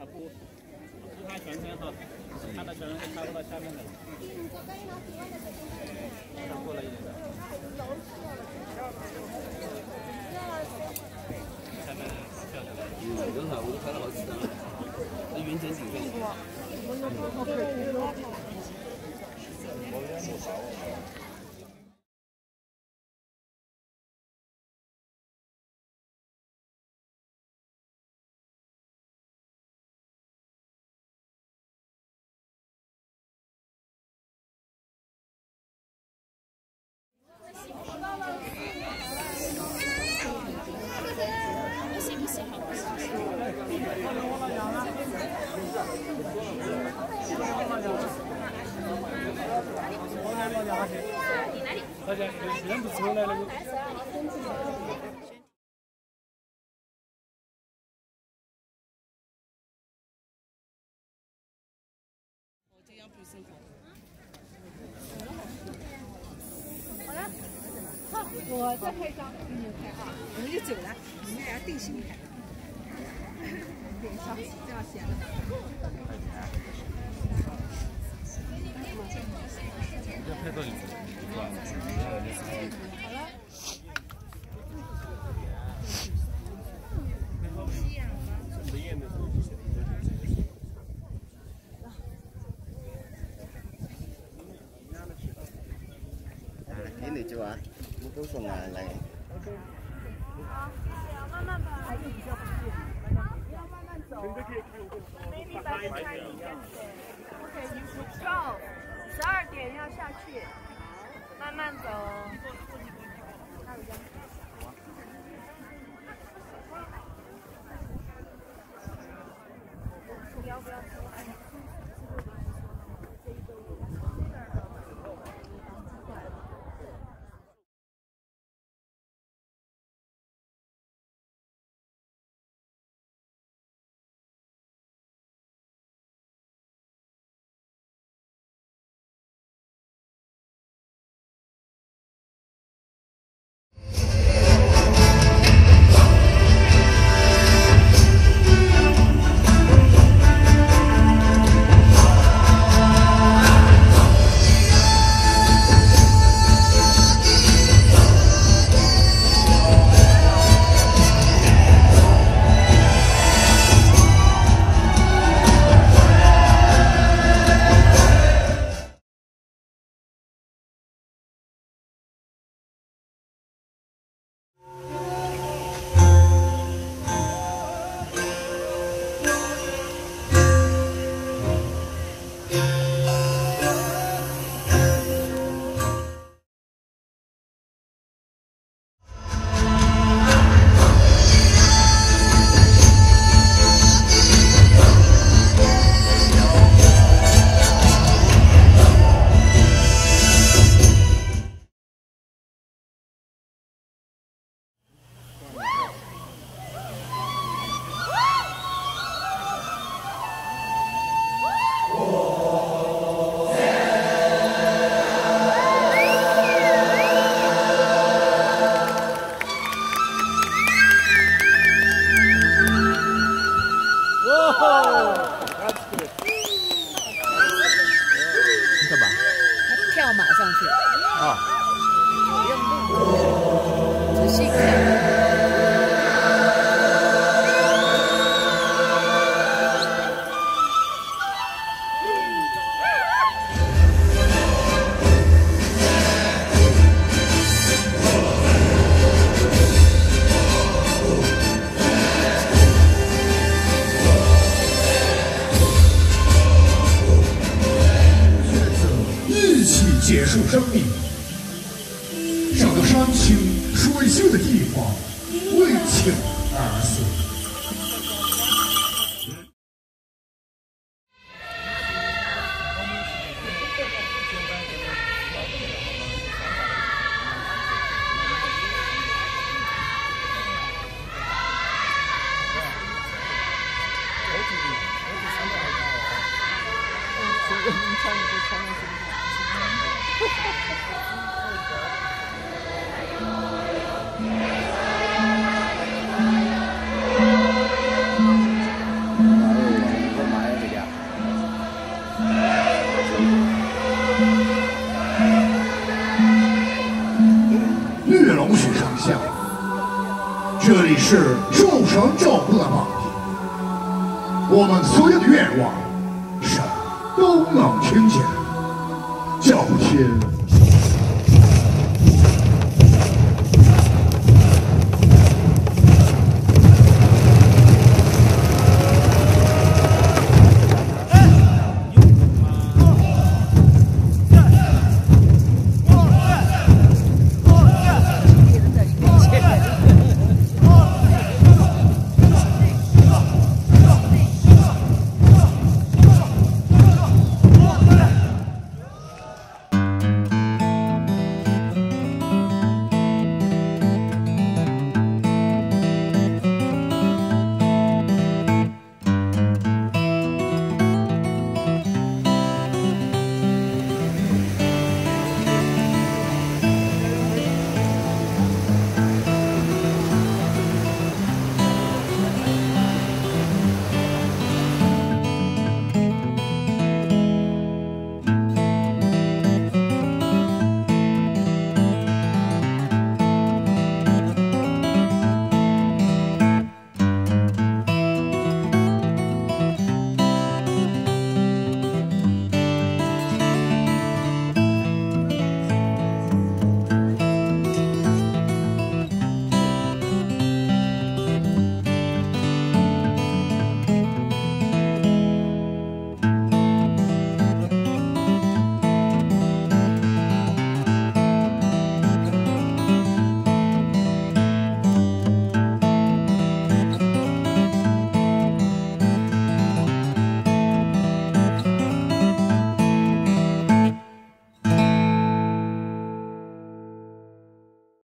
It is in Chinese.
啊不，不看全身哈，看到全身就看不到下面的。看过了一点的。下面漂亮。嗯，刚才我都拍了好几张了，那云层挺漂亮。大家认不出来那个。我再拍一张给你们看啊，我们就走了，你们俩定心看。脸上这样显得。要拍到你，你就啊，我都送啊来。十二点要下去，慢慢走。啊，结束生命，找个山清水秀的地方，为情而死。玉龙雪上下，这里是众神众乐宝地，我们所有的愿望，神都能听见。叫天